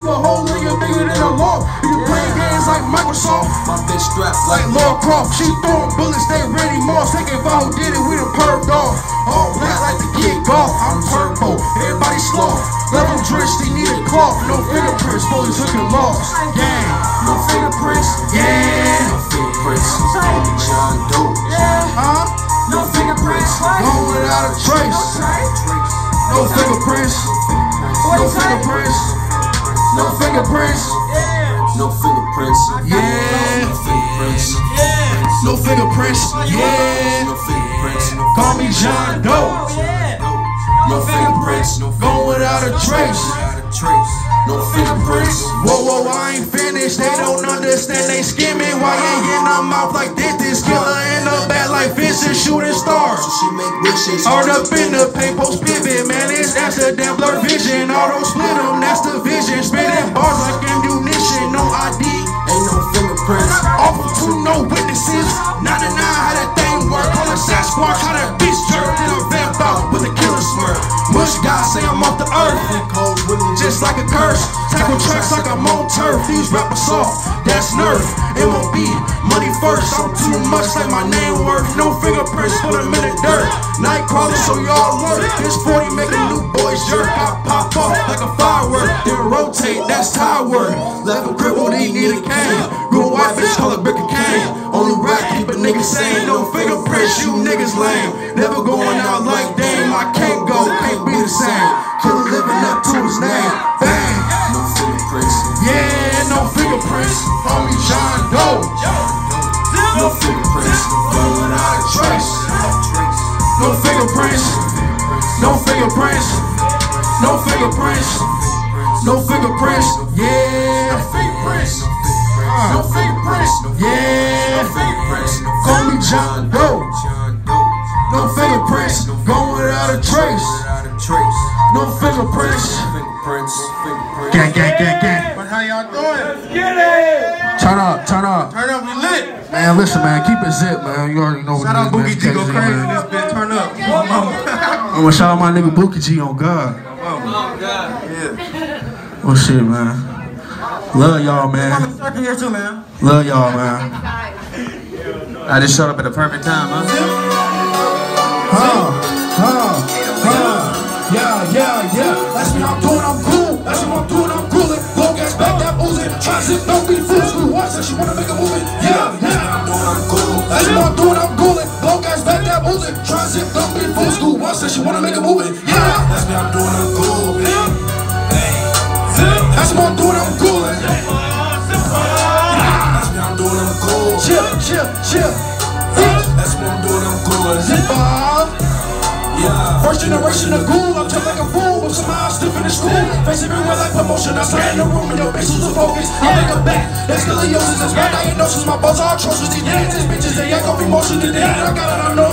A whole nigga bigger than a law. You can play games like Microsoft. My bitch strapped Like Lara Croft, she throwing bullets, they ready Moss. Thinking if I who did it, we done perved off. All black like the kid golf. I'm turbo, everybody slow. Level drenched, they need a cloth. No fingerprints, police looking lost. Gang, no fingerprints. Yeah. No fingerprints. Call me John Doe. Huh? No fingerprints. Gone without a trace. No fingerprints. No fingerprints. Yeah. No fingerprints. No fingerprints. Yeah. No fingerprints. Call me John Doe. No oh, fingerprints. No Gone without a trace. Without a trace. No fingerprints. Whoa, whoa, I ain't finished. They don't understand. They skimming. Why ain't getting them mouth like this? This killer in the back like Vincent shooting stars. She make wishes. Hard up in the paint, post pivot, man. It's that's a damn blur vision. Auto split them, A curse. Tackle tracks like I'm on turf. These rappers soft, that's nerve. MOB, money first. I'm too much like my name worth. No fingerprints for the minute dirt. Nightcrawler, so y'all alert. This 40 making new boys jerk. I pop off like a firework. Then rotate, that's tire work. Left a crippled, he need a cane. Real white bitch, call it brick of cane. Only rap keep a nigga sane. No fingerprints, you niggas lame. Never going out like Dame. I can't go, can't be the same. Killer living up to his name. Fingerprints. Call me John Doe. No fingerprints. Go without a trace. No fingerprints. No fingerprints. No fingerprints. No fingerprints. Yeah. No fingerprints. Yeah. Fingerprints. Call me John Doe. No fingerprints. Go without a trace. Without a trace. No fingerprints. Fingerprints. Fingerprints. Gang, gang, gang, gang. But how y'all doing? get it Turn up, turn up. Turn up, we lit. Man, listen, man. Keep it zip, man. You already know what Shout out it is, Boogie G, man. go KZ, crazy in man. this bitch. Turn up. My mama. I'm gonna shout out my nigga Bookie G on God. Yeah. Oh shit, man. Love y'all, man. I'm circle here too, man. Love y'all, man. I just showed up at the perfect time, huh? Huh, zip, fool. Screw what? Said she wanna make a movie. Yeah, yeah. I'm doing, I'm cool. That's what I'm doing, I'm coolin'. Long ass back that oozing. Try to zip, don't be fool. Screw what? Said she wanna make a movie. Yeah, that's what I'm doing, I'm cool. That's what I'm doing, I'm coolin'. That's what I'm doing, I'm cool. Chill, chill, chill. That's what I'm doing. I'm coolin'. Zip off. First generation of ghoul, I'm tough like a fool, but somehow I'm stiff in school. Face everywhere like promotion, I sat in the room and your bitch a focus. I make a back, that's scoliosis, that's bad diagnosis. My balls are atrocious, these these bitches, they off emotion. The day that I got it, I know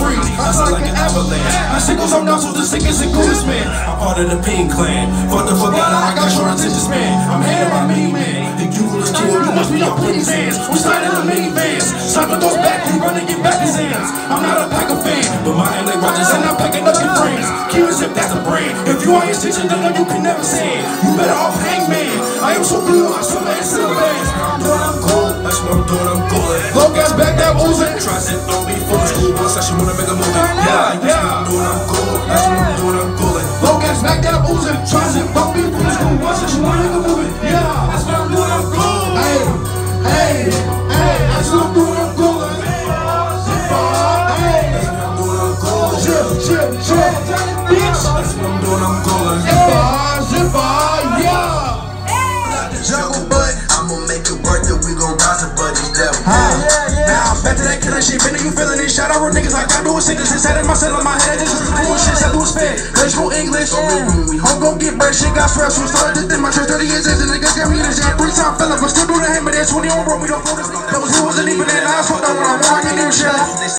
freeze. I sound like an avalanche. My singles, I'm not so the sickest and coolest man. I'm part of the Pink Clan. Fuck the fuck out I got short attention span. I'm headed by mini man. The coolest kid. You must be on Please hands. We slide in the minivans. Cycle those back, you run and get back his hands. I'm not a Packer fan, but my LA Rodgers and I'm packing up your friends. Keep it zip, that's a brand. If you ain't stitching, then you can never stand. You better off hangman. I am so blue, I'm so mad, still bands. I'm doing, Cool. That's what I'm doing. I'm coolin'. Low gas back that oozing. Try to don't be foolish. School boss said she wanna make a movie. Shit. Been you feeling it? Shout out real niggas like I do a sentences. Had in myself in my head. This is doing shit. I do spit. Let's go English. Oh, home gon' get bread. Shit got stressful. Started to think my church 30 years in. The niggas got me in the shit. Three time fella, but still do the hammer. That's 20 on bro. We don't focus. Those who wasn't even in. I fucked up when I walk in them shit.